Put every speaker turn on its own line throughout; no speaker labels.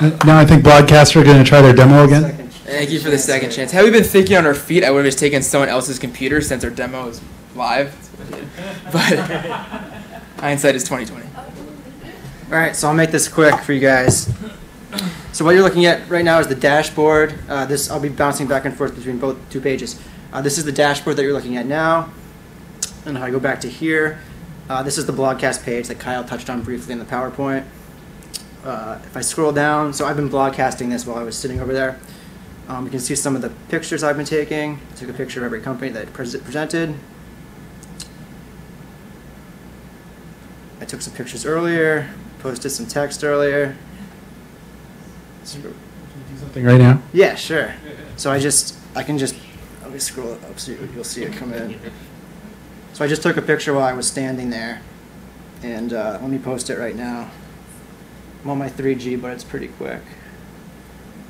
Now I think Blogcastr are going to try their demo again.
Second
Thank you for the second chance. Had we been thinking on our feet, I would have just taken someone else's computer since our demo is live. But hindsight is twenty twenty.
All right, so I'll make this quick for you guys. So what you're looking at right now is the dashboard. Uh, this I'll be bouncing back and forth between both two pages. Uh, this is the dashboard that you're looking at now. And if I go back to here, uh, this is the blogcast page that Kyle touched on briefly in the PowerPoint. Uh, if I scroll down, so I've been blogcasting this while I was sitting over there. Um, you can see some of the pictures I've been taking. I took a picture of every company that pres presented. I took some pictures earlier, posted some text earlier.
Something right now.
Yeah, sure. So I just, I can just, let me scroll it up so you- you'll see it come in. So I just took a picture while I was standing there, and uh, let me post it right now. I'm on my 3G, but it's pretty quick.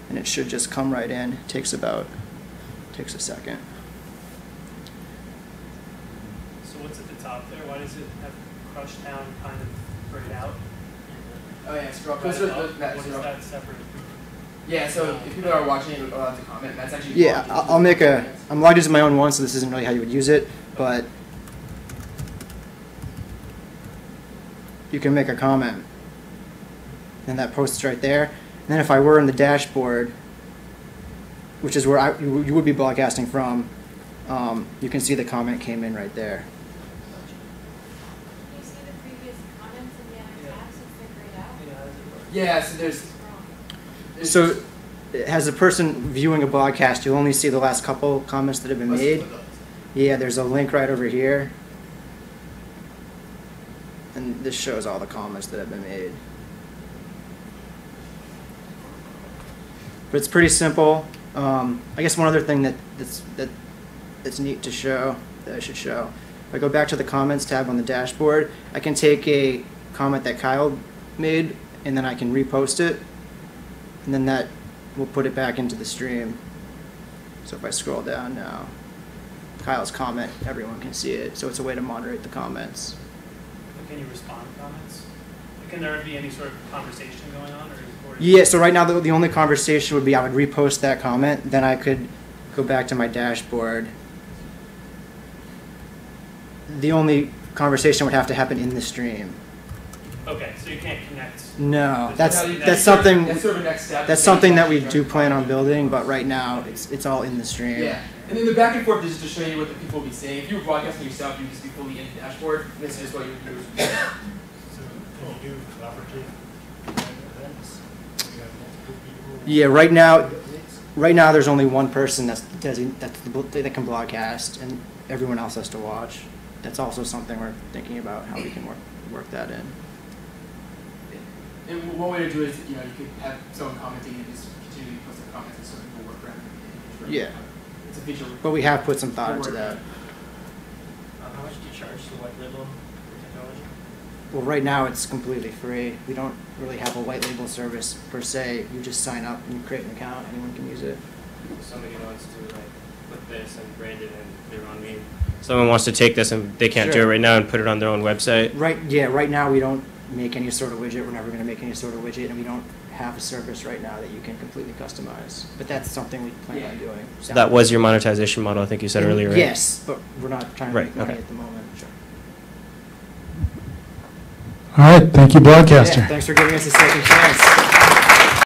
And it should just come right in. It takes about, takes a second.
So what's at the top there? Why does it have crushed down kind of grayed out?
Oh yeah, scroll
Right above? What is that separate?
Yeah, so if people are watching, you'll have to comment. That's actually
Yeah, I'll, I'll make a, I'm logged into my own one, so this isn't really how you would use it, but you can make a comment. And that post is right there. And then if I were in the dashboard, which is where I, you you would be broadcasting from, um, you can see the comment came in right there.
Can you see the previous comments in the other tabs and figure it out?
Yeah, so there's. There's
So, as a person viewing a broadcast, you'll only see the last couple comments that have been made. Yeah, there's a link right over here. And this shows all the comments that have been made. But it's pretty simple. Um, I guess one other thing that, that's, that, that's neat to show, that I should show. If I go back to the comments tab on the dashboard, I can take a comment that Kyle made and then I can repost it. And then that will put it back into the stream. So if I scroll down now, Kyle's comment, everyone can see it. So it's a way to moderate the comments.
Can you respond to comments? Can there be any sort of conversation going on or? Or-
Yeah, so right now the, the only conversation would be I would repost that comment, then I could go back to my dashboard. The only conversation would have to happen in the stream.
Okay, so you can't connect.
No, that's
How you-
that's something
That's sort of a next step.
that's something that we do plan on building, but right now it's it's all in the stream.
Yeah, and then the back and forth is just to show you what the people will be saying. If you were broadcasting yourself, you'd just be fully in the dashboard. This is just what you would do.
So can you do collaborative events? You have multiple people?
Yeah, right now, right now there's only one person that's design, that's the, that can broadcast, and everyone else has to watch. That's also something we're thinking about how we can work work that in.
And one way to do it is, you know, you could have someone commenting and just continue to post their comments and so people work around it.
Yeah.
It's a visual.
But we have put some thought into that.
Um, how much do you charge to white label technology?
Well, right now it's completely free. We don't really have a white label service per se. You just sign up and you create an account. Anyone can use it.
Somebody wants to like put this and brand it and their own name. Someone wants to take this and they can't do it right now and put it on their own website.
Right? Yeah. Right now we don't make any sort of widget. We're never going to make any sort of widget, and we don't have a service right now that you can completely customize. But that's something we plan on doing.
So that was your monetization model, I think you said earlier, right?
Yes, but we're not trying to
Right,
make money
okay.
at the moment. Sure.
All right, thank you, Blogcastr.
Yeah, thanks for giving us a second chance.